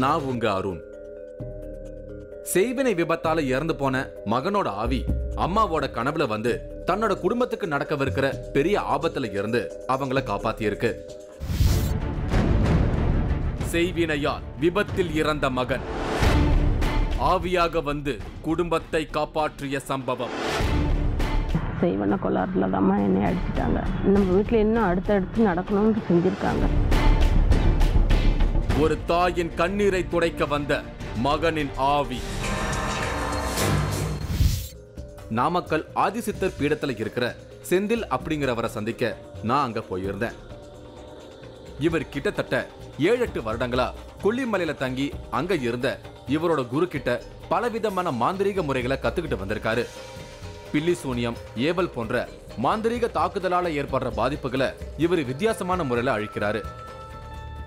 நான் உங்க அருண். செய்வினை விபத்தால இறந்து போன மகனோட ஆவி அம்மாவோட கனவுல வந்து தன்னோட குடும்பத்துக்கு நடக்கவிருக்கிற பெரிய ஆபத்துல இருந்து அவங்கள காப்பாத்தி இருக்கு செய்வினையால் விபத்தில் இறந்த மகன். ஆவியாக வந்து குடும்பத்தை காப்பாற்றிய சம்பவம். செய்வன கொள்ளாறுல தான் என்னை அடிச்சிட்டாங்க. நம்ம வீட்டில் இன்னும் அடுத்தடுத்து நடக்கணும்னு செஞ்சுருக்காங்க. ஒரு தாயின் கண்ணீரை துடைக்க வந்த மகனின் ஆவி. நாமக்கல் ஆதிசித்தர் பீடத்துல இருக்கிற செந்தில் அப்படிங்கிறவரை சந்திக்க நான் அங்க போயிருந்தேன். இவர் கிட்டத்தட்ட ஏழு எட்டு வருடங்களா கொல்லிமலையில தங்கி அங்க இருந்த இவரோட குரு கிட்ட பலவிதமான மாந்திரீக முறைகளை கத்துக்கிட்டு வந்திருக்காரு. பில்லி சூனியம் ஏவல் போன்ற மாந்திரீக தாக்குதலால ஏற்படுற பாதிப்புகளை இவர் வித்தியாசமான முறையில அழிக்கிறாரு.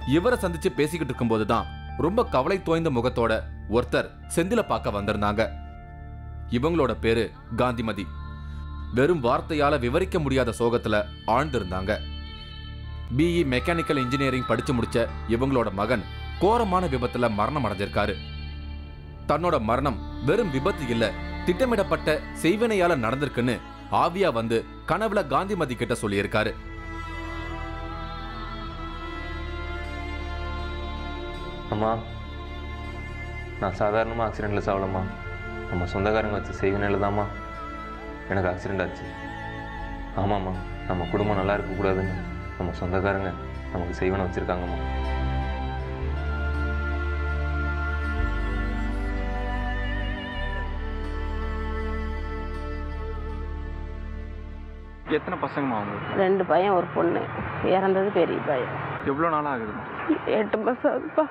இவரை சந்திச்சு பேசிக்கிட்டு இருக்கும்போது தான் ரொம்ப கவலை தோய்ந்த முகத்தோட ஒருத்தர் செந்தில பார்க்க வந்திருந்தாங்க. இவங்களோட பேரு காந்திமதி. வெறும் வார்த்தையால விவரிக்க முடியாத சோகத்துல ஆழ்ந்திருந்தாங்க. பிஇ மெக்கானிக்கல் இன்ஜினியரிங் படிச்சு முடிச்ச இவங்களோட மகன் கோரமான விபத்துல மரணம் அடைஞ்சிருக்காரு. தன்னோட மரணம் வெறும் விபத்து இல்ல திட்டமிடப்பட்ட செய்வினையால நடந்திருக்குன்னு ஆவியா வந்து கனவுல காந்திமதி கிட்ட சொல்லியிருக்காரு. அம்மா நான் சாதாரணமாக ஆக்சிடெண்ட்டில் சாவலம்மா. நம்ம சொந்தக்காரங்க வச்சு செய்வினையில் தாம்மா எனக்கு ஆக்சிடெண்ட் ஆச்சு. ஆமாம்மா நம்ம குடும்பம் நல்லா இருக்கக்கூடாதுன்னு நம்ம சொந்தக்காரங்க நமக்கு செய்வனை வச்சுருக்காங்கம்மா. எத்தனை பசங்கம்மா அவங்க ரெண்டு பையன் ஒரு பொண்ணு. இறந்தது பெரிய பையன். எவ்வளோ நாள் ஆகுதுமா எட்டு மாதம் ஆகுதுப்பா.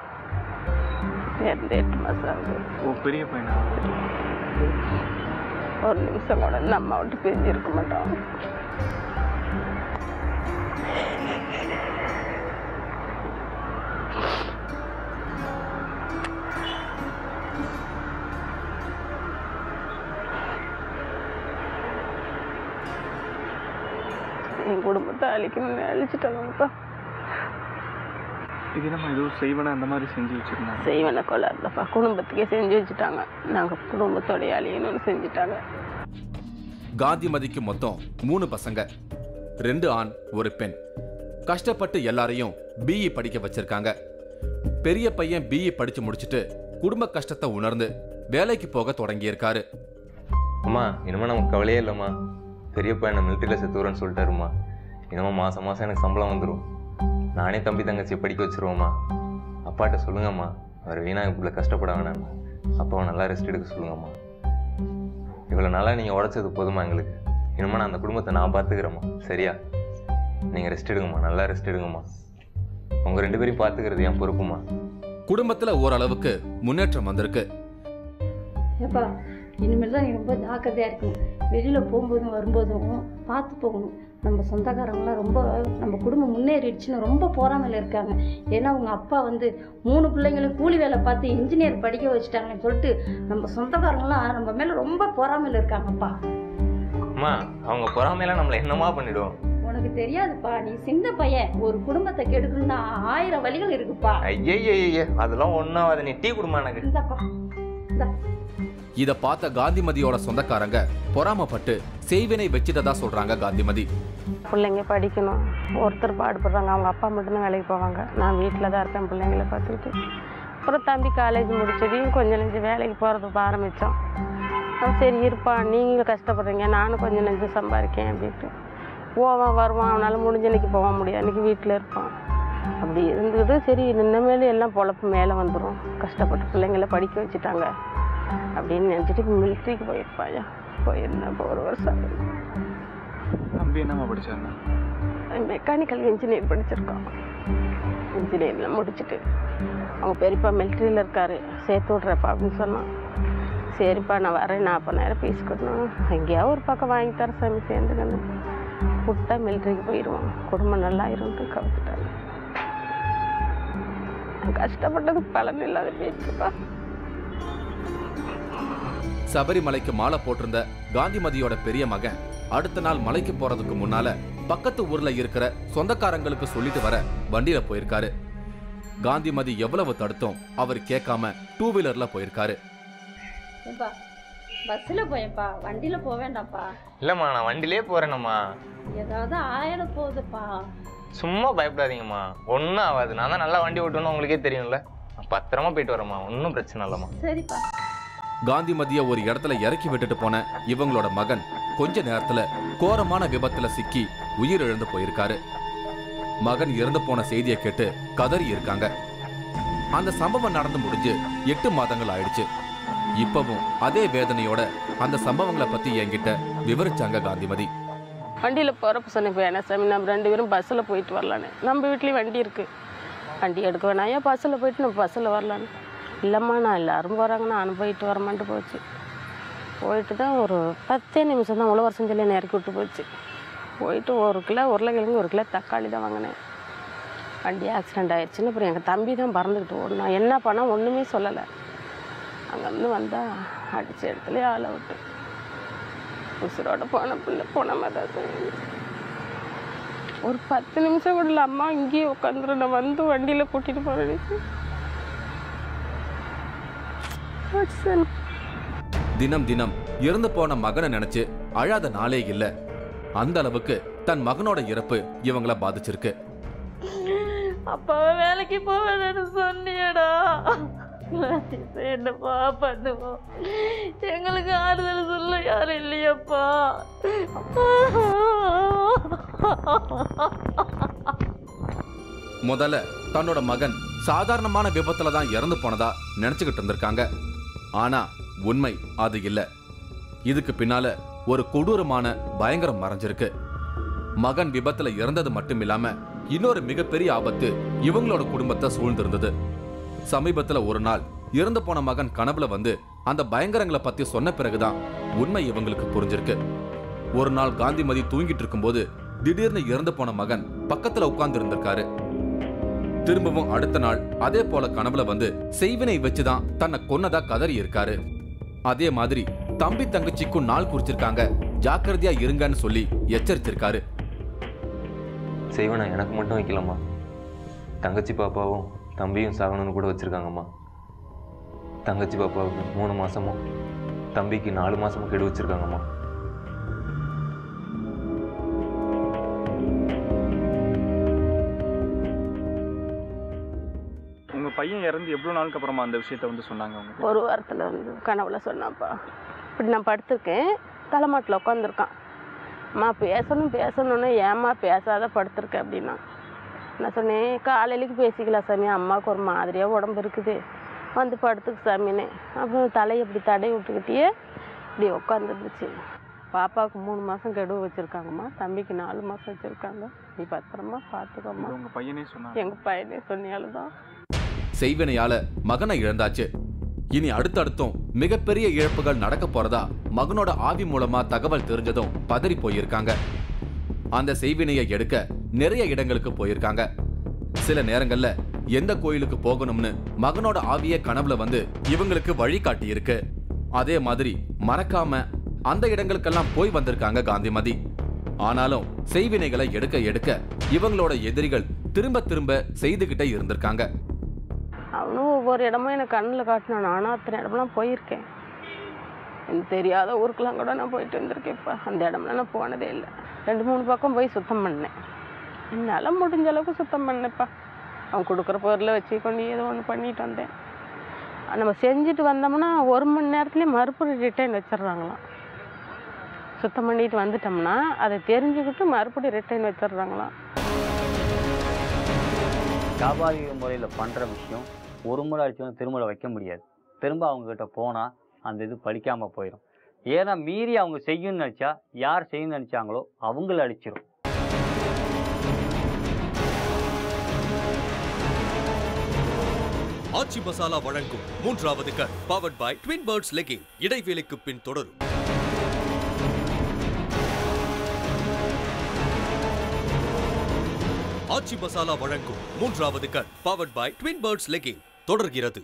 இறந்து எட்டு மாதம் ஆகுது ஓ பெரிய பையனா ஒரு நிமிஷம் கூட நம்ம விட்டு பிரிஞ்சு இருக்க மாட்டோம் என் குடும்பத்தை அழிக்கணும்னு அழிச்சிட்டாங்கப்பா இது என்னம்மா எதுவும் செய்வன அந்த மாதிரி செஞ்சு வச்சுருந்தாங்க. செய்வன கொள்ளாருலப்பா குடும்பத்துக்கே செஞ்சு வச்சுட்டாங்க. நாங்கள் குடும்பத்தோடைய அழியணும்னு செஞ்சுட்டாங்க. காந்திமதிக்கு மொத்தம் மூணு பசங்க ரெண்டு ஆண் ஒரு பெண். கஷ்டப்பட்டு எல்லாரையும் பிஇ படிக்க வச்சிருக்காங்க. பெரிய பையன் பிஇ படிச்சு முடிச்சிட்டு குடும்ப கஷ்டத்தை உணர்ந்து வேலைக்கு போக தொடங்கியிருக்காரு. அம்மா இனிமேல் நமக்கு கவலையே இல்லைம்மா. பெரிய பையனை மிலிட்டரியில் செத்துறேன்னு சொல்லிட்டாருமா இனிமேல் மாதம் மாதம் எனக்கு சம்பளம் வந்துடும் நானே தம்பி தங்கச்சி படிக்க வச்சிருவோம்மா. அப்பாட்ட சொல்லுங்கம்மா. அவர் வீணாக இவ்வளோ கஷ்டப்பட வேணாம் அப்பாவை நல்லா ரெஸ்ட் எடுக்க சொல்லுங்கம்மா. இவ்வளோ நாளாக நீங்கள் உழைச்சது போதுமா எங்களுக்கு. இனிமேல் நான் அந்த குடும்பத்தை நான் பார்த்துக்கிறேம்மா சரியா? நீங்கள் ரெஸ்ட் எடுங்கம்மா. நல்லா ரெஸ்ட் எடுங்கம்மா. உங்கள் ரெண்டு பேரையும் பார்த்துக்கிறது என் பொறுப்புமா குடும்பத்துல ஓரளவுக்கு முன்னேற்றம் வந்திருக்கு. ஏப்பா இனிமேல் தான் ரொம்ப ஜாக்கிரதையாக இருக்கணும். வெளியில் போகும்போதும் வரும்போதும் பார்த்து போகணும். நம்ம சொந்தக்காரங்களாம் ரொம்ப நம்ம குடும்பம் முன்னேறிடுச்சுன்னு ரொம்ப போராமையில் இருக்காங்க. ஏன்னா அவங்க அப்பா வந்து மூணு பிள்ளைங்களும் கூலி வேலை பார்த்து இன்ஜினியர் படிக்க வச்சுட்டாங்கன்னு சொல்லிட்டு நம்ம சொந்தக்காரங்களாம் நம்ம மேலே ரொம்ப போராமையில் இருக்காங்கப்பா. அம்மா அவங்க பொறாமையெல்லாம் நம்மளை என்னமா பண்ணிடுவோம் உனக்கு தெரியாதுப்பா நீ சின்ன பையன். ஒரு குடும்பத்தை கெடுக்கணும்னா ஆயிரம் வழிகள் இருக்குப்பா. ஐயய்யய்ய அதெல்லாம் ஒன்றும் அதை நீ டீ கொடுமா எனக்கு. இந்தாப்பா இந்தா. இதை பார்த்த காந்திமதியோட சொந்தக்காரங்க பொறாமப்பட்டு செய்வினை வச்சிட்டதா சொல்றாங்க காந்திமதி. பிள்ளைங்க படிக்கணும். ஒருத்தர் பாடுபடுறாங்க. அவங்க அப்பா மட்டும்தான் வேலைக்கு போவாங்க. நான் வீட்டில் தான் இருப்பேன். பிள்ளைங்கள பார்த்துக்கிட்டு. அப்புறம் தம்பி காலேஜ் முடிச்சதையும் கொஞ்சம் நெஞ்சம் வேலைக்கு போகிறதுக்கு ஆரம்பித்தோம் சரி இருப்பா. நீங்கள் கஷ்டப்படுறீங்க. நானும் கொஞ்சம் நெஞ்சம் சம்பாதிக்கேன் அப்படின்ட்டு. போவான் வருவான். அவனால் முடிஞ்ச அன்றைக்கி போக முடியாது அன்றைக்கி வீட்டில் இருப்பான் அப்படி இருந்துக்கிட்டு சரி இனிமேல் எல்லாம் பொழப்பு மேலே வந்துடும் கஷ்டப்பட்டு பிள்ளைங்கள படிக்க வச்சுட்டாங்க. அப்படின்னு நினச்சிட்டு மிலிட்ரிக்கு போயிருப்பாயா போயிருந்தேன் இப்போ ஒரு வருஷம். தம்பி என்னம்மா படிச்சாங்க மெக்கானிக்கல் இன்ஜினியர் படிச்சிருக்கோம் இன்ஜினியரில் முடிச்சுட்டு. அவங்க பெரியப்பா மிலிட்ரியில் இருக்காரு. சேர்த்து விட்றப்பா அப்படின்னு சொன்னான். சரிப்பா நான் வரேன். நேரம் ஃபீஸ் கட்டணும். எங்கேயாவது ஒரு பக்கம் வாங்கி தர சாமி சேர்ந்துக்கணும். விட்டா மிலிட்ரிக்கு போயிடுவோம் குடும்பம் நல்லா இருந்துட்டு கவுத்துட்டாங்க. கஷ்டப்பட்டதுக்கு பலன் இல்லாத பேச்சுப்பா சபரிமலைக்கு மாலை போட்டிருந்த காந்திமதியோட பெரிய மகன் அடுத்த நாள் மலைக்கு போறதுக்கு முன்னால பக்கத்து ஊர்ல இருக்கிற சொந்தக்காரங்களுக்கு சொல்லிட்டு வர வண்டியில போயிருக்காரு. காந்திமதி எவ்வளவு தடுத்தோம் அவர் கேட்காம டூ வீலர்ல போயிருக்காரு. ஏப்பா பஸ்ஸில் போயேன்ப்பா வண்டியில் போக வேண்டாம்ப்பா. இல்லைம்மா நான் வண்டியிலே போகிறேனம்மா ஏதாவது ஆயிட போகுதுப்பா. சும்மா பயப்படாதீங்கம்மா. ஒன்றும் ஆகாது. நான் தான் நல்லா வண்டி ஓட்டணும்னு உங்களுக்கே தெரியும்ல. பத்திரமா போயிட்டு வரேம்மா. ஒன்றும் பிரச்சனை இல்லைம்மா. சரிப்பா. காந்திமதிய ஒரு இடத்துல இறக்கி விட்டுட்டு போன இவங்களோட மகன் கொஞ்ச நேரத்துல கோரமான விபத்துல சிக்கி உயிர் இழந்து போயிருக்காரு. மகன் இறந்து போன செய்தியை கேட்டு கதறி இருக்காங்க. அந்த சம்பவம் நடந்து முடிஞ்சு எட்டு மாதங்கள் ஆயிடுச்சு. இப்பவும் அதே வேதனையோட அந்த சம்பவங்களை பத்தி என்கிட்ட விவரிச்சாங்க காந்திமதி. வண்டியில் போகிறப்ப சொன்னேன் இப்போ என்ன சாமி நம்ம ரெண்டு பேரும் பஸ்ஸில் போயிட்டு வரலான்னு. நம்ம வீட்லேயும் வண்டி இருக்குது வண்டி எடுக்க வேணாம். ஏன் பஸ்ஸில் போயிட்டு நம்ம பஸ்ஸில் வரலான்னு? இல்லைம்மா நான் எல்லாரும் போகிறாங்க நானும் போயிட்டு வரமான்ட்டு போச்சு. போயிட்டு தான் ஒரு பத்தே நிமிஷம் தான் உழவர் செஞ்சல இறக்கி விட்டு போச்சு. போயிட்டு ஒரு கிலோ உருளைக்கிழங்கு ஒரு கிலோ தக்காளி தான் வாங்கினேன். வண்டி ஆக்சிடெண்ட் ஆயிடுச்சுன்னு அப்புறம் எங்கள் தம்பி தான் பறந்துக்கிட்டு ஓடணும் என்ன பண்ணால் ஒன்றுமே சொல்லலை. அங்கேருந்து வந்தால் அடித்த இடத்துல ஆளை விட்டு. உசுரோட போன பிள்ளை போன மாதிரி தான் ஒரு பத்து நிமிஷம் கூட அம்மா இங்கேயே உட்காந்துரு நான் வந்து வண்டியில் கூட்டிகிட்டு போகிறேன் தினம் தினம் இறந்து போன மகனை நினைச்சு அழாத நாளே இல்ல. அந்த அளவுக்கு தன் மகனோட இறப்பு இவங்கள பாதிச்சிருக்கு. அப்பாவை வேலைக்கு போவேன்னு சொன்னியடா. என்னப்பா பண்ணுவோம். எங்களுக்கு ஆறுதல் சொல்ல யாரும் இல்லையப்பா. முதல்ல தன்னோட மகன் சாதாரணமான விபத்துல தான் இறந்து போனதா நினைச்சுக்கிட்டு இருந்திருக்காங்க. ஆனா உண்மை அது இல்ல. இதுக்கு பின்னால ஒரு கொடூரமான பயங்கரம் மறைஞ்சிருக்கு. மகன் விபத்துல இறந்தது மட்டும் இல்லாம இன்னொரு மிகப்பெரிய ஆபத்து இவங்களோட குடும்பத்தை சூழ்ந்திருந்தது. சமீபத்துல ஒரு நாள் இறந்து போன மகன் கனவுல வந்து அந்த பயங்கரங்களை பத்தி சொன்ன பிறகுதான் உண்மை இவங்களுக்கு புரிஞ்சிருக்கு. ஒரு நாள் காந்திமதி தூங்கிட்டு இருக்கும்போது திடீர்னு இறந்து போன மகன் பக்கத்துல உட்கார்ந்து இருந்திருக்காரு திரும்பவும் அடுத்த நாள் அதே போல கனவுல வந்து செய்வினை வச்சுதான் தன்னை கொன்னதா கதறி இருக்காரு. அதே மாதிரி தம்பி தங்கச்சிக்கும் நாள் குறிச்சிருக்காங்க. ஜாக்கிரதையா இருங்கன்னு சொல்லி எச்சரிச்சிருக்காரு. செய்வனா எனக்கு மட்டும் வைக்கலாமா தங்கச்சி பாப்பாவும் தம்பியும் சாகணும்னு கூட வச்சுருக்காங்கம்மா. தங்கச்சி பாப்பாவுக்கு மூணு மாதமும் தம்பிக்கு நாலு மாதமும் கெடு வச்சுருக்காங்கம்மா. பையன் இறந்து எவ்வளவு நாளுக்கு அப்புறமா அந்த விஷயத்த வந்து சொன்னாங்க அவங்க? ஒரு வாரத்தில் வந்து கனவுல சொன்னான்ப்பா இப்படி நான் படுத்திருக்கேன். தலைமாட்டில் உட்காந்துருக்கான் அம்மா பேசணும் பேசணும்னு ஏம்மா பேசாத படுத்திருக்க அப்படின்னா. நான் சொன்னேன் காலையிலைக்கு பேசிக்கலாம் சாமி. அம்மாவுக்கு ஒரு மாதிரியாக உடம்பு இருக்குது. வந்து படுத்துக்கு சாமின்னு. அப்புறம் தலையை இப்படி தடவி விட்டுக்கிட்டே இப்படி உட்காந்துருந்துச்சு பாப்பாவுக்கு மூணு மாதம் கெடுவு வச்சுருக்காங்கம்மா. தம்பிக்கு நாலு மாதம் வச்சுருக்காங்க. நீ பத்திரமா பார்த்துக்கோம்மா இது உங்க பையனே சொன்னாங்க எங்கள் பையனே சொன்னியாலும் தான் செய்வினையால மகனை இழந்தாச்சு. இனி அடுத்தடுத்தும் மிகப்பெரிய இழப்புகள் நடக்க போறதா மகனோட ஆவி மூலமா தகவல் தெரிஞ்சதும் பதறி போயிருக்காங்க. அந்த செய்வினையை எடுக்க நிறைய இடங்களுக்கு போயிருக்காங்க. சில நேரங்கள்ல எந்த கோயிலுக்கு போகணும்னு மகனோட ஆவிய கனவுல வந்து இவங்களுக்கு வழிகாட்டி இருக்கு அதே மாதிரி மறக்காம அந்த இடங்களுக்கெல்லாம் போய் வந்திருக்காங்க காந்திமதி. ஆனாலும் செய்வினைகளை எடுக்க எடுக்க இவங்களோட எதிரிகள் திரும்ப திரும்ப செய்துகிட்டே இருந்திருக்காங்க. அவனும் ஒவ்வொரு இடமும் எனக்கு கண்ணில் காட்டினான் நானும் அத்தனை இடம்லாம் போயிருக்கேன். எனக்கு தெரியாத ஊருக்கெல்லாம் கூட நான் போயிட்டு வந்திருக்கேன்ப்பா அந்த இடம்லாம் நான் போனதே இல்லை. ரெண்டு மூணு பக்கம் போய் சுத்தம் பண்ணேன். என்னால் முடிஞ்ச அளவுக்கு சுத்தம் பண்ணேன்ப்பா. அவன் கொடுக்குற பொருளை வச்சு கொண்டு ஏதோ ஒன்று பண்ணிட்டு வந்தேன். நம்ம செஞ்சுட்டு வந்தோம்னா ஒரு மணி நேரத்துலேயே மறுபடியும் ரிட்டர்ன் வச்சிடுறாங்களாம். சுத்தம் பண்ணிட்டு வந்துட்டோம்னா அதை தெரிஞ்சுக்கிட்டு மறுபடியும் ரிட்டர்ன் வச்சிடுறாங்களாம். வியாபாரிக முறையில் பண்ணுற விஷயம் ஒரு முறை அழிச்சோன்னே திரும்ப வைக்க முடியாது. திரும்ப அவங்கக்கிட்ட போனால் அந்த இது பழிக்காமல் போயிடும் ஏன்னா மீறி அவங்க செய்யணும்னு நினச்சா யார் செய்யணும்னு நினச்சாங்களோ அவங்கள அடிச்சிடும் ஆச்சி மசாலா வழங்கும் மூன்றாவது கண் powered by Twin Birds legging இடைவேளைக்கு பின் தொடரும். ஆச்சி மசாலா வழங்கும் மூன்றாவது கண் powered by Twin Birds legging தொடர்கிறது.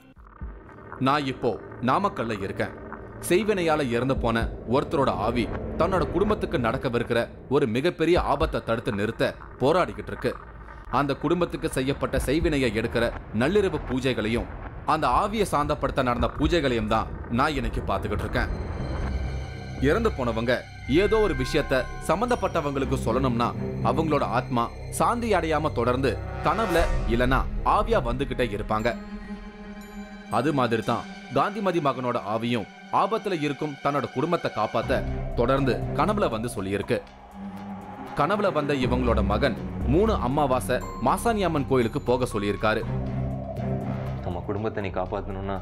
நான் இப்போ நாமக்கல்ல இருக்கேன். செய்வினையால இறந்து போன ஒருத்தரோட ஆவி தன்னோட குடும்பத்துக்கு நடக்கவிருக்கிற ஒரு மிகப்பெரிய ஆபத்தை தடுத்து நிறுத்த போராடிக்கிட்டு இருக்கு. அந்த குடும்பத்துக்கு செய்யப்பட்ட செய்வினையை எடுக்கிற நள்ளிரவு பூஜைகளையும் அந்த ஆவியை சாந்தப்படுத்த நடந்த பூஜைகளையும் தான் நான் இன்னைக்கு பார்த்துக்கிட்டு இருக்கேன். இறந்து போனவங்க ஏதோ ஒரு விஷயத்த சம்பந்தப்பட்டவங்களுக்கு சொல்லணும்னா அவங்களோட ஆத்மா சாந்தி அடையாம தொடர்ந்து கனவுல இல்லனா ஆவியா வந்துகிட்டே இருப்பாங்க. அது மாதிரி தான் காந்திமதி மகனோட ஆவியும் ஆபத்துல இருக்கும் தன்னோட குடும்பத்தை காப்பாத்த தொடர்ந்து கனவுல வந்து சொல்லியிருக்கு. கனவுல வந்த இவங்களோட மகன் மூணு அமாவாசை மாசாணி அம்மன் கோயிலுக்கு போக சொல்லியிருக்காரு. நம்ம குடும்பத்தை நீ காப்பாற்றணும்னா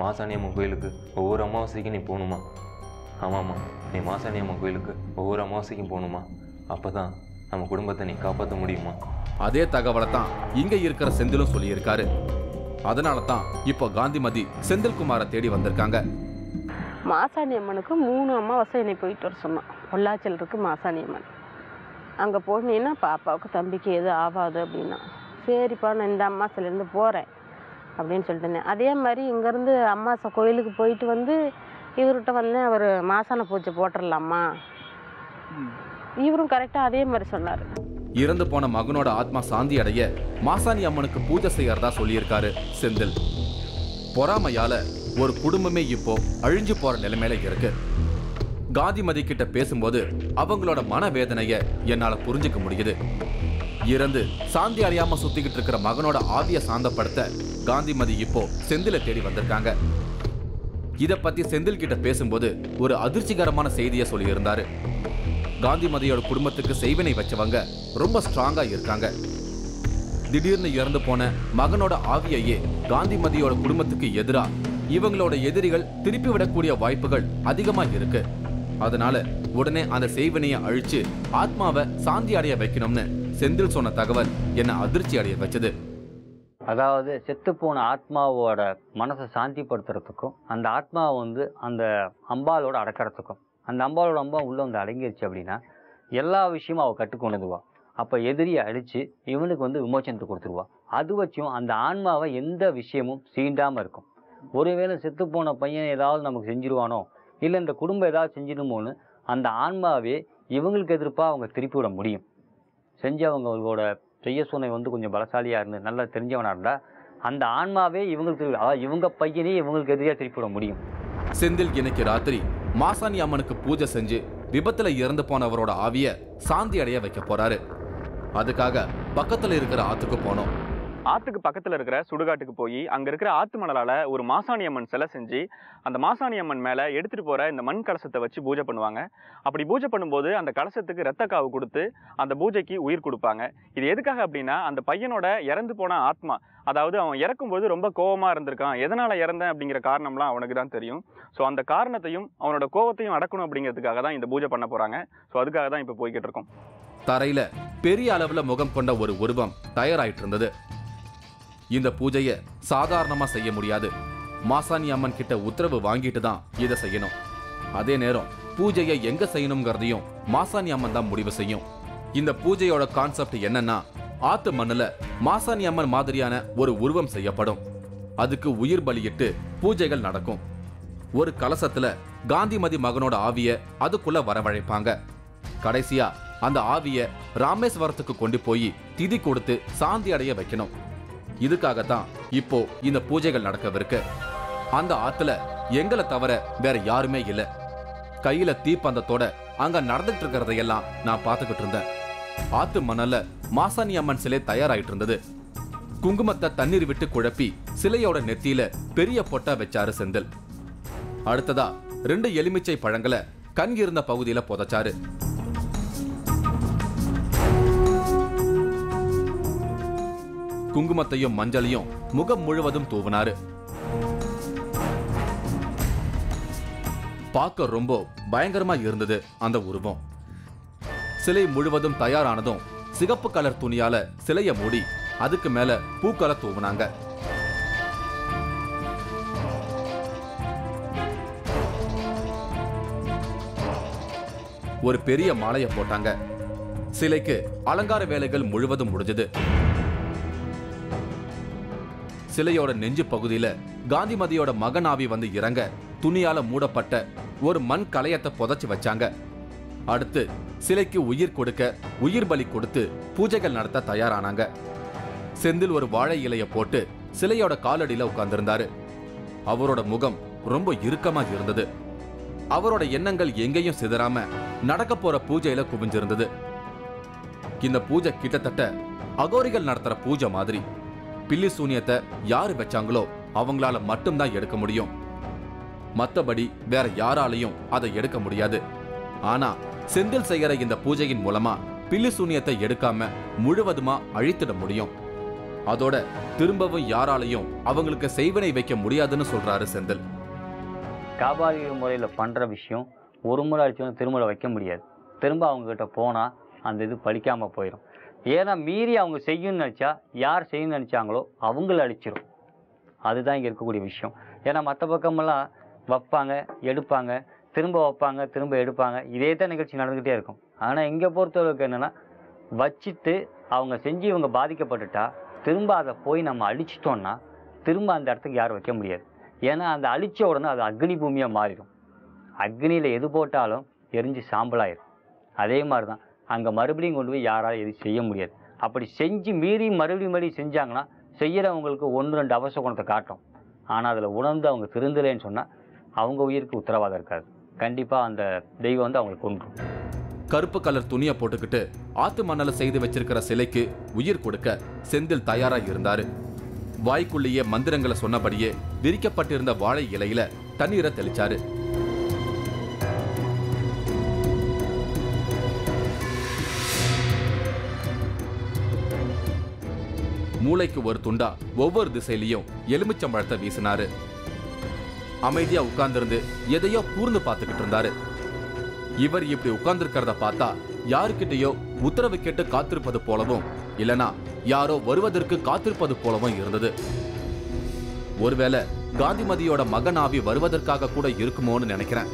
மாசாணி அம்மன் கோயிலுக்கு ஒவ்வொரு அமாவாசைக்கும் நீ போகணுமா? ஆமாம்மா நீ மாசாணி அம்மன் கோயிலுக்கு ஒவ்வொரு அமாவாசைக்கும் போகணுமா? அப்போ தான் நம்ம குடும்பத்தை நீ காப்பாற்ற முடியுமா? அதே தகவலை தான் இங்க இருக்கிற செந்திலும் சொல்லியிருக்காரு. அதனால தான் இப்போ காந்திமதி செந்தில்குமாரை தேடி வந்திருக்காங்க. மாசாணி அம்மனுக்கு மூணு அமாவாசை என்னை போயிட்டு வர சொன்னான். பொள்ளாச்சியில் இருக்கு மாசாணி அம்மன். அங்கே போனீங்கன்னா பாப்பாவுக்கு தம்பிக்கு எதுவும் ஆகாது அப்படின்னா சரிப்பா நான் இந்த அம்மாசிலேருந்து போகிறேன் அப்படின்னு சொல்லிட்டு அதே மாதிரி இங்கேருந்து அம்மாசை கோயிலுக்கு போயிட்டு வந்து இவர்கிட்ட வந்தேன் அவர் மாசான பூஜை போட்டுடலாமா இவரும் கரெக்டாக அதே மாதிரி சொன்னார். இறந்து போன மகனோட ஆத்மா சாந்தி அடைய மாசாணி அம்மனுக்கு பூஜை செய்யறதா சொல்லியிருக்காரு செந்தில். பொறாமையால ஒரு குடும்பமே இப்போ அழிஞ்சு போற நிலைமையில இருக்கு. காந்திமதி கிட்ட பேசும்போது அவங்களோட மனவேதனைய என்னால புரிஞ்சுக்க முடியுது. இறந்து சாந்தி அடையாம சுத்திக்கிட்டு இருக்கிற மகனோட ஆவிய சாந்தப்படுத்த காந்திமதி இப்போ செந்திலை தேடி வந்திருக்காங்க. இத பத்தி செந்தில் கிட்ட பேசும்போது ஒரு அதிர்ச்சிகரமான செய்தியை சொல்லியிருந்தாரு. காந்திமதியோட குடும்பத்துக்கு செய்வினை வச்சவங்க ரொம்ப ஸ்ட்ராங்கா இருக்காங்க. திடீர்னு இறந்து போன மகனோட ஆவியையே காந்திமதியோட குடும்பத்துக்கு எதிரா இவங்களோட எதிரிகள் திருப்பி விடக்கூடிய வாய்ப்புகள் அதிகமா இருக்கு. அதனால உடனே அந்த செய்வினையை அழிச்சு ஆத்மாவை சாந்தி அடைய வைக்கணும்னு செந்தில் சொன்ன தகவல் என்ன அதிர்ச்சி அடைய வச்சது. அதாவது செத்துப்போன ஆத்மாவோட மனசை சாந்திப்படுத்துறதுக்கும் அந்த ஆத்மாவை வந்து அந்த அம்பாலோட அடக்கிறதுக்கும். அந்த அம்பாவோட அம்பா உள்ளே வந்து அடங்கிருச்சு அப்படின்னா எல்லா விஷயமும் அவள் கட்டுக்கொண்டு அப்போ எதிரியை அடித்து இவனுக்கு வந்து விமோச்சனத்தை கொடுத்துருவா. அது வச்சும் அந்த ஆன்மாவை எந்த விஷயமும் சீண்டாமல் இருக்கும். ஒருவேளை செத்துப்போன பையன் ஏதாவது நமக்கு செஞ்சிருவானோ இல்லை இந்த குடும்பம் ஏதாவது செஞ்சிடுமோன்னு அந்த ஆன்மாவே இவங்களுக்கு எதிர்ப்பாக அவங்க திருப்பி விட முடியும். செஞ்சவங்களோட செய்ய சூனை வந்து கொஞ்சம் பலசாலியாக இருந்து நல்லா தெரிஞ்சவனாக இருந்தால் அந்த ஆன்மாவே இவங்களுக்கு அதாவது இவங்க பையனே இவங்களுக்கு எதிரியாக திருப்பி விட முடியும். செந்தில் இன்னைக்கு ராத்திரி மாசாணி அம்மனுக்கு பூஜை செஞ்சு விபத்துல இறந்து போனவரோட ஆவிய சாந்தி அடைய வைக்க போறாரு. அதுக்காக பக்கத்துல இருக்கிற ஆத்துக்கு போனோம். ஆத்துக்கு பக்கத்தில் இருக்கிற சுடுகாட்டுக்கு போய் அங்கே இருக்கிற ஆத்து மணலால் ஒரு மாசாணி அம்மன் சிலை செஞ்சு அந்த மாசாணி அம்மன் எடுத்துகிட்டு போகிற இந்த மண் கலசத்தை வச்சு பூஜை பண்ணுவாங்க. அப்படி பூஜை பண்ணும்போது அந்த கலசத்துக்கு ரத்த காவு கொடுத்து அந்த பூஜைக்கு உயிர் கொடுப்பாங்க. இது எதுக்காக அப்படின்னா அந்த பையனோட இறந்து போன ஆத்மா அதாவது அவன் இறக்கும்போது ரொம்ப கோபமாக இருந்திருக்கான் எதனால் இறந்தேன் அப்படிங்கிற காரணம்லாம் அவனுக்கு தான் தெரியும். ஸோ அந்த காரணத்தையும் அவனோட கோவத்தையும் அடக்கணும் அப்படிங்கிறதுக்காக தான் இந்த பூஜை பண்ண போகிறாங்க ஸோ அதுக்காக தான் இப்போ போய்கிட்டு இருக்கோம். தரையில் பெரிய அளவில் முகம் கொண்ட ஒரு உருவம் தயாராயிட்டு இருந்தது இந்த பூஜையை சாதாரணமா செய்ய முடியாது. மாசாணி அம்மன் கிட்ட உத்தரவு வாங்கிட்டு தான் இதை செய்யணும். அதே நேரம் பூஜையை எங்க செய்யணுங்கிறதையும் மாசாணி அம்மன் தான் முடிவு செய்யும். இந்த பூஜையோட கான்செப்ட் என்னன்னா ஆத்து மண்ணுல மாசாணி அம்மன் மாதிரியான ஒரு உருவம் செய்யப்படும். அதுக்கு உயிர் பலியிட்டு பூஜைகள் நடக்கும். ஒரு கலசத்துல காந்திமதி மகனோட ஆவிய அதுக்குள்ள வரவழைப்பாங்க. கடைசியா அந்த ஆவிய ராமேஸ்வரத்துக்கு கொண்டு போய் திதி கொடுத்து சாந்தி அடைய வைக்கணும். இதுக்காகத்தான் இப்போ இந்த பூஜைகள் நடக்கவிருக்கு. அந்த ஆத்துல எங்களை தவிர வேற யாருமே இல்ல. கையில தீப்பந்தத்தோட அங்க நடந்துட்டு இருக்கிறதையெல்லாம் நான் பார்த்துக்கிட்டு இருந்தேன். ஆத்து மணல்ல மாசாணி அம்மன் சிலை தயாராயிட்டு இருந்தது. குங்குமத்தை தண்ணீர் விட்டு குழப்பி சிலையோட நெத்தியில பெரிய பொட்டா வச்சாரு செந்தில். அடுத்ததா ரெண்டு எலுமிச்சை பழங்களை கண் இருந்த பகுதியில புதைச்சாரு. குங்குமத்தையும் மஞ்சளையும் முகம் முழுவதும் தூவினாரு. பார்க்க ரொம்ப பயங்கரமா இருந்தது அந்த உருவம். சிலை முழுவதும் தயாரானதும் சிகப்பு கலர் துணியால சிலைய மூடி அதுக்கு மேல பூக்களை தூவுனாங்க. ஒரு பெரிய மாலையை போட்டாங்க. சிலைக்கு அலங்கார வேலைகள் முழுவதும் முடிஞ்சது. சிலையோட நெஞ்சு பகுதியில காந்திமதியோட மகனாவி வந்து இறங்க துணியால மூடப்பட்ட ஒரு மண் கலையத்தை புதைச்சு வச்சாங்க. அடுத்து சிலைக்கு உயிர் கொடுக்க உயிர் பலி கொடுத்து பூஜைகள் நடத்த தயாரானாங்க. செந்தில் ஒரு வாழை இலைய போட்டு சிலையோட காலடியில உட்கார்ந்திருந்தாரு. அவரோட முகம் ரொம்ப இறுக்கமா இருந்தது. அவரோட எண்ணங்கள் எங்கேயும் சிதறாம நடக்க போற பூஜையில குவிஞ்சிருந்தது. இந்த பூஜை கிட்டத்தட்ட அகோரிகள் நடத்துற பூஜை மாதிரி. பில்லி சூனியத்தை யாரு வச்சாங்களோ அவங்களால மட்டும்தான் எடுக்க முடியும். மற்றபடி வேற யாராலையும் அதை எடுக்க முடியாது. ஆனா செந்தில் செய்கிற இந்த பூஜையின் மூலமா பில்லி சூனியத்தை எடுக்காம முழுவதுமா அழித்திட முடியும். அதோட திரும்பவும் யாராலையும் அவங்களுக்கு செய்வனை வைக்க முடியாதுன்னு சொல்றாரு செந்தில். காபாலி முறையில் பண்ணுற விஷயம் ஒரு முறை அடிச்சவங்க திருமலை வைக்க முடியாது. திரும்ப அவங்கக்கிட்ட போனால் அந்த இது பழிக்காமல் போயிடும் ஏன்னா மீறி அவங்க செய்யணும்னு நினச்சா யார் செய்யணும்னு நினச்சாங்களோ அவங்கள அழிச்சிரும். அதுதான் இங்கே இருக்கக்கூடிய விஷயம். ஏன்னா மற்ற பக்கமெல்லாம் வைப்பாங்க எடுப்பாங்க திரும்ப வைப்பாங்க திரும்ப எடுப்பாங்க. இதே தான் நிகழ்ச்சி நடந்துக்கிட்டே இருக்கும். ஆனால் இங்கே பொறுத்தளவுக்கு என்னென்னா வச்சுட்டு அவங்க செஞ்சு இவங்க பாதிக்கப்பட்டுட்டா திரும்ப அதை போய் நம்ம அழிச்சிட்டோம்னா திரும்ப அந்த இடத்துக்கு யாரும் வைக்க முடியாது. ஏன்னா அந்த அழிச்ச உடனே அது அக்னி பூமியாக மாறிடும். அக்னியில் எது போட்டாலும் எரிஞ்சு சாம்பலாயிரும். அதே மாதிரி தான் அங்கே மறுபடியும் கொண்டு போய் யாரால் எதுவும் செய்ய முடியாது. அப்படி செஞ்சு மீறி மறுபடியும் மறுபடியும் செஞ்சாங்கன்னா செய்கிறவங்களுக்கு ஒன்று ரெண்டு அவசர குணத்தை காட்டும். ஆனால் அதில் உணர்ந்து அவங்க திருந்தலைன்னு சொன்னால் அவங்க உயிருக்கு உத்தரவாதம் இருக்காது. கண்டிப்பாக அந்த தெய்வம் வந்து அவங்களுக்கு கொன்றும். கருப்பு கலர் துணியை போட்டுக்கிட்டு ஆத்து மணல செய்து வச்சிருக்கிற சிலைக்கு உயிர் கொடுக்க செந்தில் தயாராக இருந்தார். வாய்க்குள்ளேயே மந்திரங்களை சொன்னபடியே விரிக்கப்பட்டிருந்த வாழை இலையில தண்ணீரை தெளிச்சாரு. மூளைக்கு ஒரு துண்டா ஒவ்வொரு திசையிலையும் எலுமிச்சம்பழத்தை வீசினாரு. அமைதியா உட்கார்ந்திருந்து எதையோ கூர்ந்து பார்த்துக்கிட்டு இருந்தாரு. இவர் இப்படி உட்கார்ந்துருக்கிறத பார்த்தா யாருக்கிட்டயோ உத்தரவு கேட்டு காத்திருப்பது போலவும் இல்லனா யாரோ வருவதற்கு காத்திருப்பது போலவும் இருந்தது. ஒருவேளை காந்திமதியோட மகன் ஆவி வருவதற்காக கூட இருக்குமோன்னு நினைக்கிறேன்.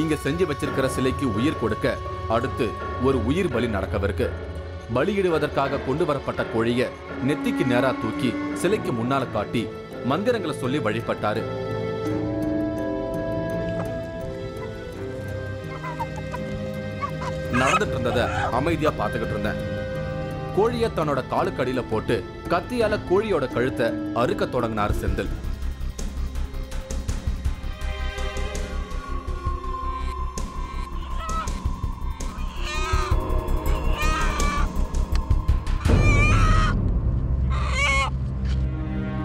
இங்க செஞ்சு வச்சிருக்கிற சிலைக்கு உயிர் கொடுக்க அடுத்து ஒரு உயிர் பலி நடக்கவிருக்கு. பலியிடுவதற்காக கொண்டு வரப்பட்ட கோழிய நெத்திக்கு நேரா தூக்கி சிலைக்கு முன்னால காட்டி மந்திரங்களை சொல்லி வழிபட்டாரு. நடந்துட்டு இருந்தத அமைதியா பார்த்துக்கிட்டு இருந்தேன். கோழிய தன்னோட காலுக்கடியில போட்டு கத்தியால கோழியோட கழுத்தை அறுக்க தொடங்கினார் செந்தில்.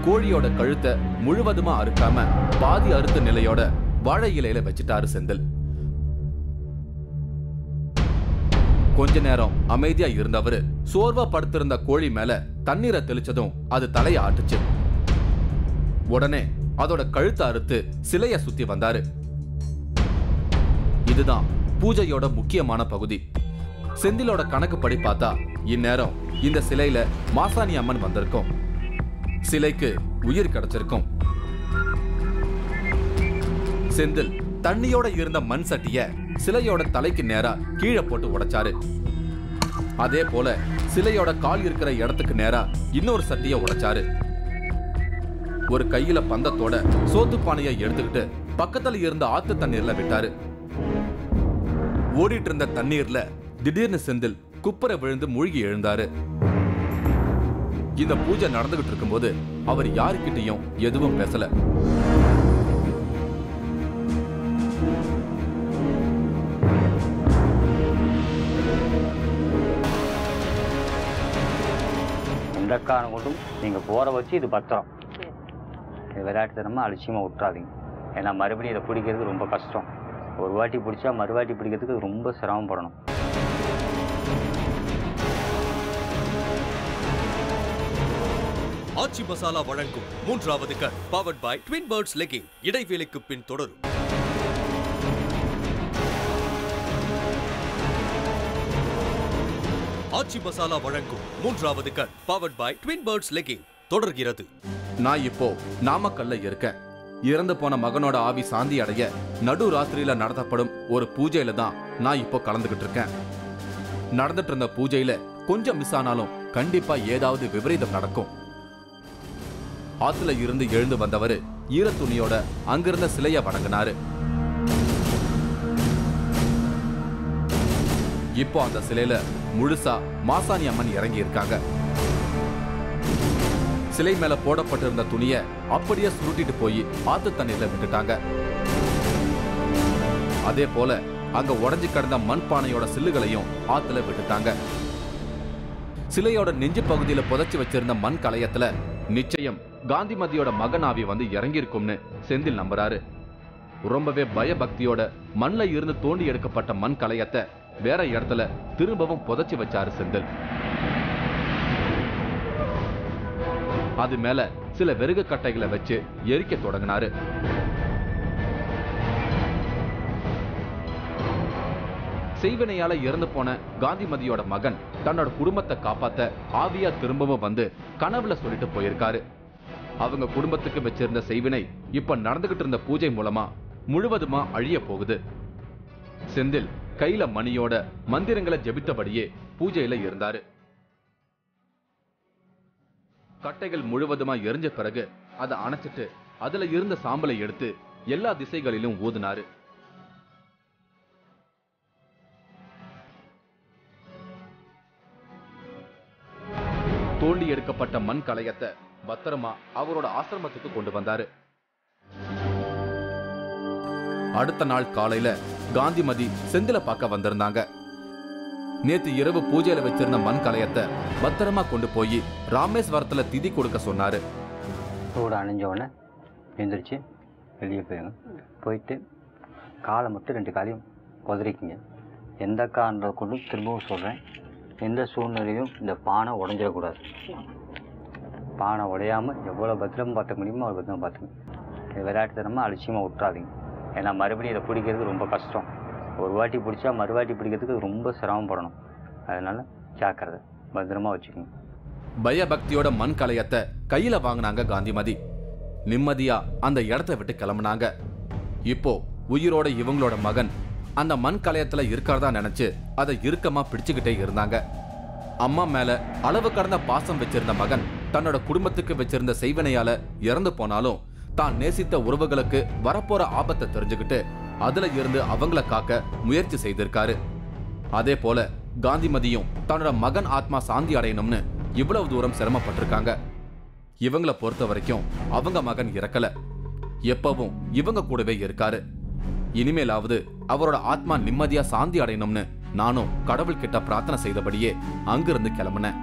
கோழியோட கழுத்தை முழுவதுமா அறுக்காம பாதி அறுத்த நிலையோட வாழை இலையில வச்சிட்டாரு செந்தில். கொஞ்ச நேரம் அமைதியா இருந்தவரு சோர்வா படுத்திருந்த கோழி மேல தண்ணீரை தெளிச்சதும் அது தலைய ஆட்டுச்சு. உடனே அதோட கழுத்தை அறுத்து சிலைய சுத்தி வந்தாரு. இதுதான் பூஜையோட முக்கியமான பகுதி. செந்திலோட கணக்குப்படி பார்த்தா இந்நேரம் இந்த சிலையில மாசாணி அம்மன் வந்திருக்கும். சிலைக்கு உயிர் கிடைச்சிருக்கும். செந்தில் தண்ணியோட இருந்த மண் சட்டிய சிலையோட தலைக்கு நேரா கீழே போட்டு உடைச்சாரு. அதே போல சிலையோட கால் இருக்கிற இடத்துக்கு நேரா இன்னொரு சட்டிய உடைச்சாரு. ஒரு கையில பந்தத்தோட சோத்து பானையை எடுத்துக்கிட்டு பக்கத்துல இருந்த ஆத்து தண்ணீர்ல விட்டாரு. ஓடிட்டு இருந்த தண்ணீர்ல திடீர்னு செந்தில் குப்பரை விழுந்து மூழ்கி எழுந்தாரு. இந்த பூஜை நடந்துகிட்டு இருக்கும்போது அவர் யாருக்கிட்டையும் எதுவும் பேசல. எந்த கொண்டும் நீங்கள் போகிற வச்சு இது பத்திரம். இது விளையாட்டுத்தனமாக அலட்சியமாக விட்றாதீங்க ஏன்னா மறுபடியும் இதை பிடிக்கிறது ரொம்ப கஷ்டம். ஒரு வாட்டி பிடிச்சா மறுவாட்டி பிடிக்கிறதுக்கு ரொம்ப சிரமப்படணும். ஆச்சி மசாலா வழங்கும் மூன்றாவது கண் powered by Twin Birds legging இடைவேளைக்கு பின் தொடரும். ஆச்சி மசாலா வழங்கும் மூன்றாவது கண் powered by Twin Birds legging தொடர்கிறது. நான் இப்போ நாமக்கல்ல இருக்கேன் இறந்து போன மகனோட ஆவி சாந்தி அடைய நடு ராத்திரியில நடத்தப்படும் ஒரு பூஜையில தான் நான் இப்போ கலந்துகிட்டு இருக்கேன். நடந்துட்டு இருந்த பூஜையில கொஞ்சம் மிஸ் ஆனாலும் கண்டிப்பா ஏதாவது விபரீதம் நடக்கும். ஆத்துல இருந்து எழுந்து வந்தவர் ஈரத்துணியோட அங்கிருந்த சிலைய வணங்கினாரு. இப்போ அந்த சிலையில முழுசா மாசாணி அம்மன் இறங்கி இருக்காங்க சிலை மேல போடப்பட்டிருந்த துணிய அப்படியே சுருட்டிட்டு போய் ஆத்து தண்ணீர்ல விட்டுட்டாங்க. அதே போல அங்க உடஞ்சி கிடந்த மண் பானையோட சில்லுகளையும் ஆத்துல விட்டுட்டாங்க. சிலையோட நெஞ்சு பகுதியில புதைச்சி வச்சிருந்த மண் கலையத்துல நிச்சயம் காந்திமதியோட மகனாவி வந்து இறங்கியிருக்கும்னு செந்தில் நம்புறாரு. ரொம்பவே பயபக்தியோட மண்ணில் இருந்து தோண்டி எடுக்கப்பட்ட மண் கலையத்தை வேற இடத்துல திரும்பவும் புதைச்சு வச்சாரு செந்தில். அது மேல சில வெறுகு கட்டைகளை வச்சு எரிக்க தொடங்கினாரு. செய்வினையால இறந்து போன காந்திமதியோட மகன் தன்னோட குடும்பத்தை காப்பாத்த ஆவியா திரும்பவும் வந்து கனவுல சொல்லிட்டு போயிருக்காரு. அவங்க குடும்பத்துக்கு வச்சிருந்த செய்வினை இப்ப நடந்துகிட்டு இருந்த பூஜை மூலமா முழுவதுமா அழிய போகுது. செந்தில் கையில மணியோட மந்திரங்களை ஜெபித்தபடியே பூஜையில இருந்தாரு. கட்டைகள் முழுவதுமா எரிஞ்ச பிறகு அதை அணைச்சிட்டு அதுல இருந்த சாம்பலை எடுத்து எல்லா திசைகளிலும் ஊதினாரு. தோண்டி எடுக்கப்பட்ட மண் கலையத்தை பத்திரமா அவரோட ஆசிரமத்துக்கு கொண்டு வந்தாரு. அடுத்த நாள் காலையில காந்திமதி செந்தில பார்க்க வந்திருந்தாங்க. நேத்து இரவு பூஜையில வச்சிருந்த மண் கலையத்தை பத்திரமா கொண்டு போய் ராமேஸ்வரத்துல திதி கொடுக்க சொன்னாரு. சூடு அணிஞ்ச உடனே எழுந்திரிச்சு வெளியே போயிடுங்க போயிட்டு காலை மட்டும் ரெண்டு காலையும் உதறிக்கிங்க எந்த காரணத்தை கொண்டு திரும்பவும் சொல்கிறேன் எந்த சூழ்நிலையும் இந்த பானை உடஞ்சிடக்கூடாது. பானை உடையாமல் எவ்வளோ பத்திரமா பார்த்துக்க முடியுமோ அவ்வளோ பத்திரம் பார்த்துங்க இது விளையாட்டுத்தனமாக அலட்சியமாக விட்றாதீங்க ஏன்னா மறுபடியும் இதை பிடிக்கிறது ரொம்ப கஷ்டம். ஒரு வாட்டி பிடிச்சா மறுவாட்டி பிடிக்கிறதுக்கு ரொம்ப சிரமப்படணும். அதனால் ஜாக்கிரதை. பத்திரமா வச்சுக்கணும் பயபக்தியோட மண் கலையத்தை கையில் வாங்கினாங்க காந்திமதி. நிம்மதியா அந்த இடத்த விட்டு கிளம்புனாங்க. இப்போ உயிரோட இவங்களோட மகன் அந்த மண் கலையத்தில் இருக்கிறதா நினைச்சு அதை இறுக்கமாக பிடிச்சுக்கிட்டே இருந்தாங்க. அம்மா மேல அளவு கடந்த பாசம் வச்சிருந்த மகன் தன்னோட குடும்பத்துக்கு வச்சிருந்த செய்வனையால இறந்து போனாலும் தான் நேசித்த உறவுகளுக்கு வரப்போற ஆபத்தை தெரிஞ்சுக்கிட்டு அதுல இருந்து அவங்கள காக்க முயற்சி செய்திருக்காரு. அதே போல காந்திமதியும் தன்னோட மகன் ஆத்மா சாந்தி அடையணும்னு இவ்வளவு தூரம் சிரமப்பட்டிருக்காங்க. இவங்கள பொறுத்த வரைக்கும் அவங்க மகன் இறக்கல. எப்பவும் இவங்க கூடவே இருக்காரு. இனிமேலாவது அவரோட ஆத்மா நிம்மதியா சாந்தி அடையணும்னு நானும் கடவுள் கிட்ட பிரார்த்தனை செய்தபடியே அங்கிருந்து கிளம்புனேன்.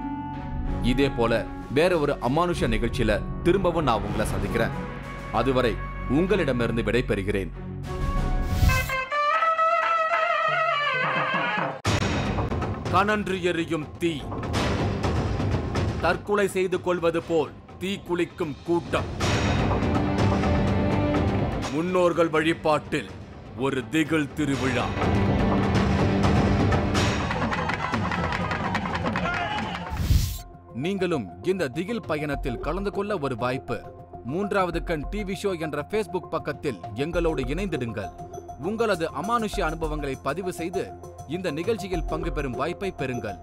இதே போல வேற ஒரு அமானுஷ நிகழ்ச்சியில திரும்பவும் நான் உங்களை சந்திக்கிறேன். அதுவரை உங்களிடமிருந்து விடைபெறுகிறேன். கனன்று எரியும் தீ. தற்கொலை செய்து கொள்வது போல் தீ குளிக்கும் கூட்டம். முன்னோர்கள் வழிபாட்டில் ஒரு திகில் திருவிழா. நீங்களும் இந்த திகில் பயணத்தில் கலந்து கொள்ள ஒரு வாய்ப்பு. மூன்றாவது கண் டிவி ஷோ என்ற ஃபேஸ்புக் பக்கத்தில் எங்களோடு இணைந்திடுங்கள். உங்களது அமானுஷ்ய அனுபவங்களை பதிவு செய்து இந்த நிகழ்ச்சியில் பங்கு பெறும் வாய்ப்பை பெறுங்கள்.